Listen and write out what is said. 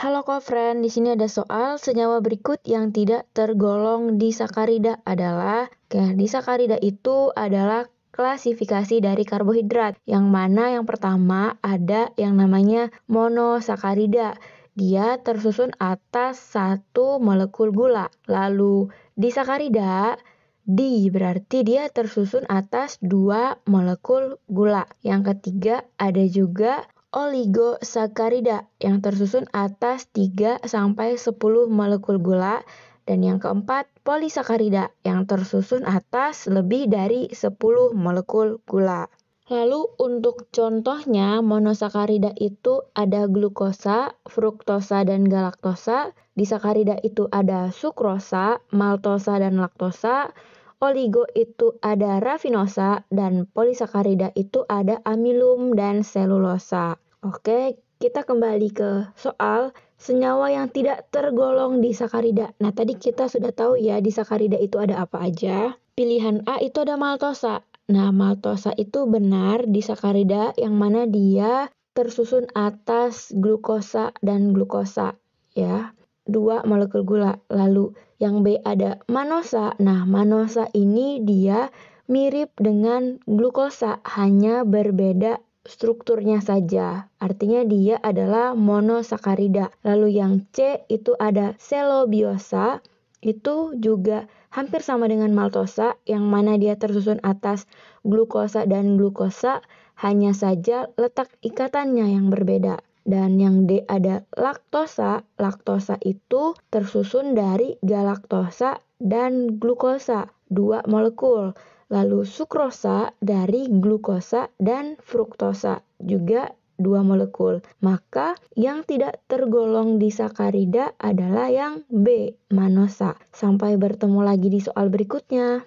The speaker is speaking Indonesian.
Halo kofriend, di sini ada soal senyawa berikut yang tidak tergolong di sakarida adalah Oke, sakarida itu adalah klasifikasi dari karbohidrat yang mana yang pertama ada yang namanya monosakarida. Dia tersusun atas satu molekul gula. Lalu disakarida di berarti dia tersusun atas dua molekul gula. Yang ketiga ada juga oligosakarida yang tersusun atas 3 sampai 10 molekul gula dan yang keempat polisakarida yang tersusun atas lebih dari 10 molekul gula. Lalu untuk contohnya monosakarida itu ada glukosa, fruktosa dan galaktosa. Di sakarida itu ada sukrosa, maltosa dan laktosa. Oligo itu ada rafinosa dan polisakarida itu ada amilum dan selulosa. Oke, kita kembali ke soal senyawa yang tidak tergolong di sakarida. Nah, tadi kita sudah tahu ya di sakarida itu ada apa aja. Pilihan A itu ada maltosa. Nah, maltosa itu benar di sakarida yang mana dia tersusun atas glukosa dan glukosa ya. Dua molekul gula. Lalu yang B ada manosa. Nah, manosa ini dia mirip dengan glukosa, hanya berbeda strukturnya saja. Artinya dia adalah monosakarida. Lalu yang C itu ada selobiosa. Itu juga hampir sama dengan maltosa yang mana dia tersusun atas glukosa dan glukosa hanya saja letak ikatannya yang berbeda. Dan yang D ada laktosa. Laktosa itu tersusun dari galaktosa dan glukosa, dua molekul. Lalu sukrosa dari glukosa dan fruktosa juga dua molekul. Maka yang tidak tergolong di sakarida adalah yang B, manosa. Sampai bertemu lagi di soal berikutnya.